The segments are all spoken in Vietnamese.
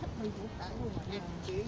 sách hơi vũ tải luôn rồi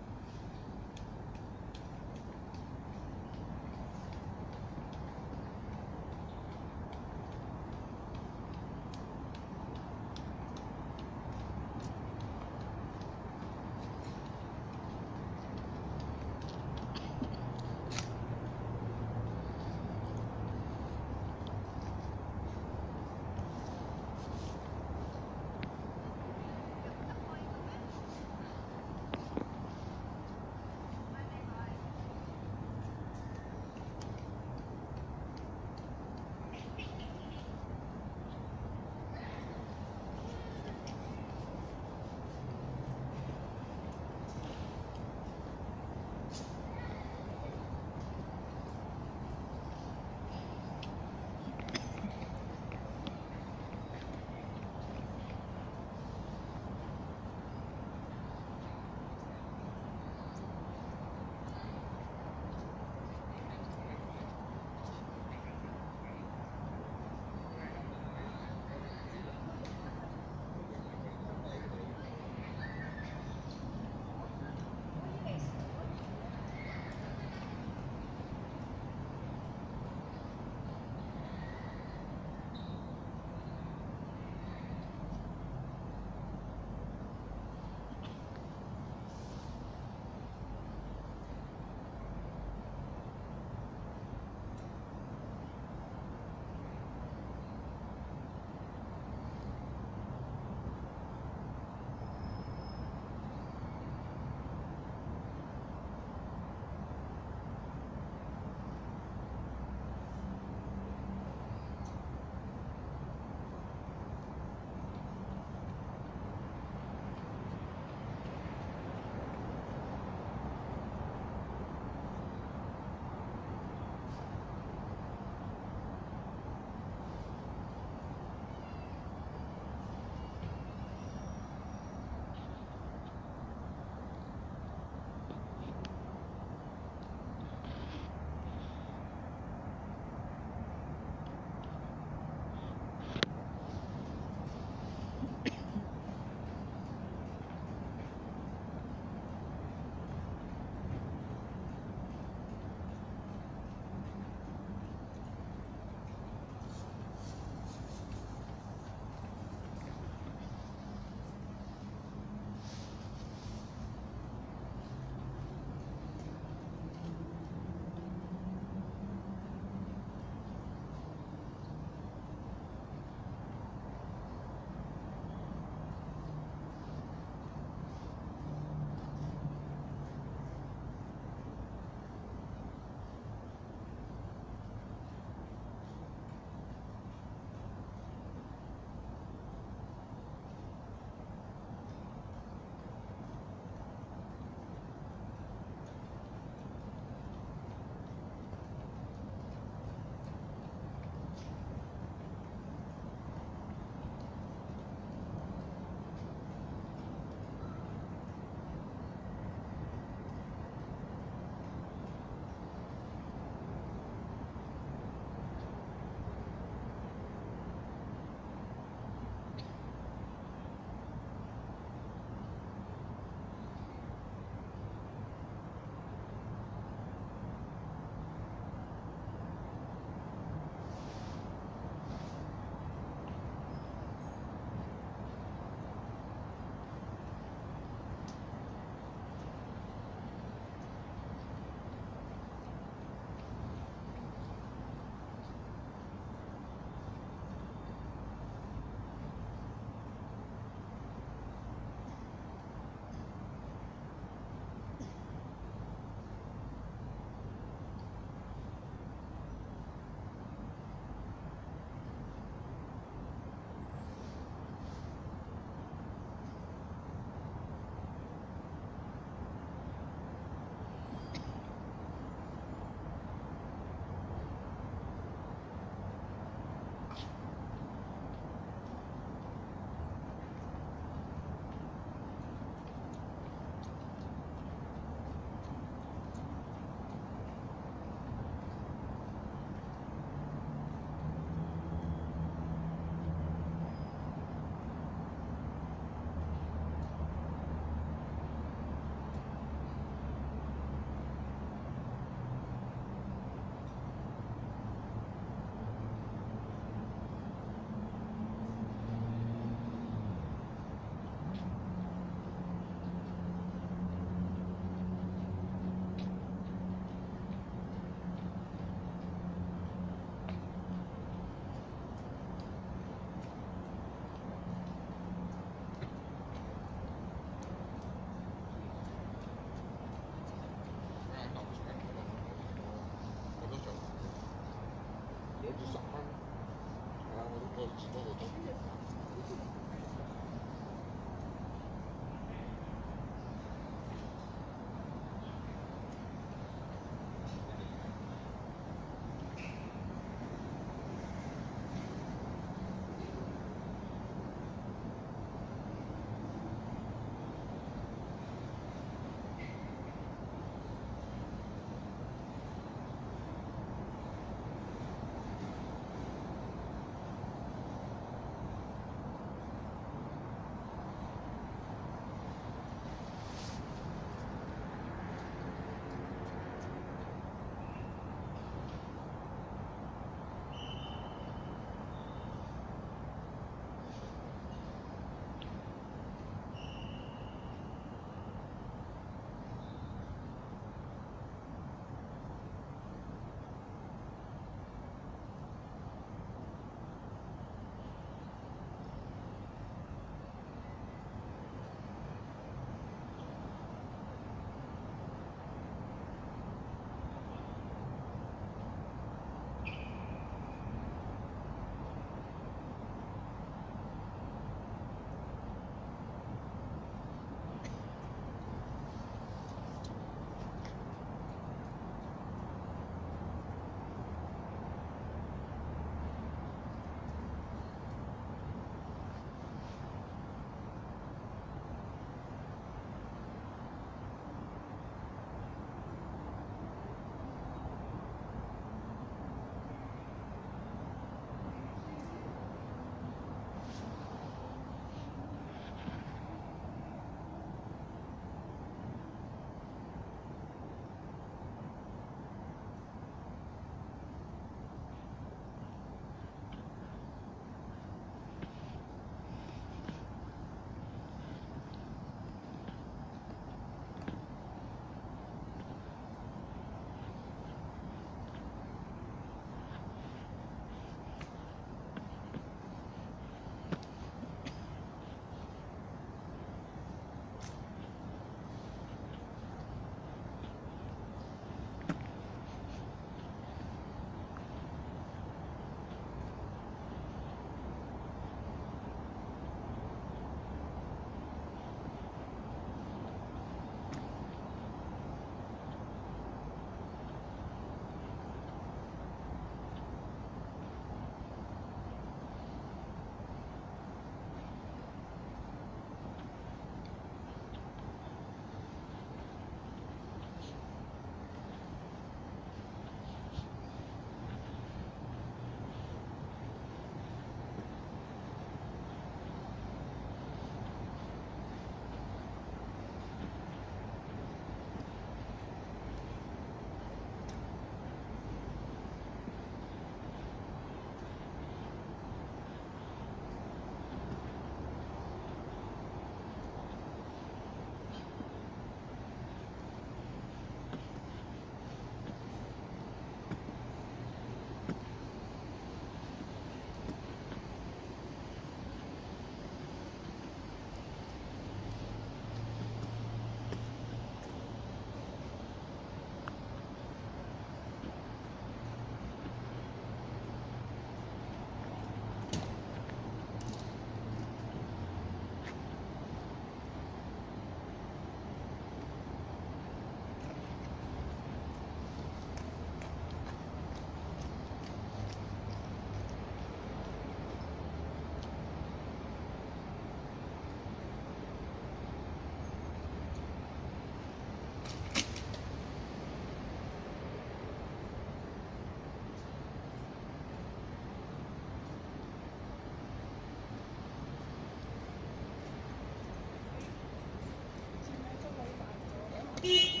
Beep.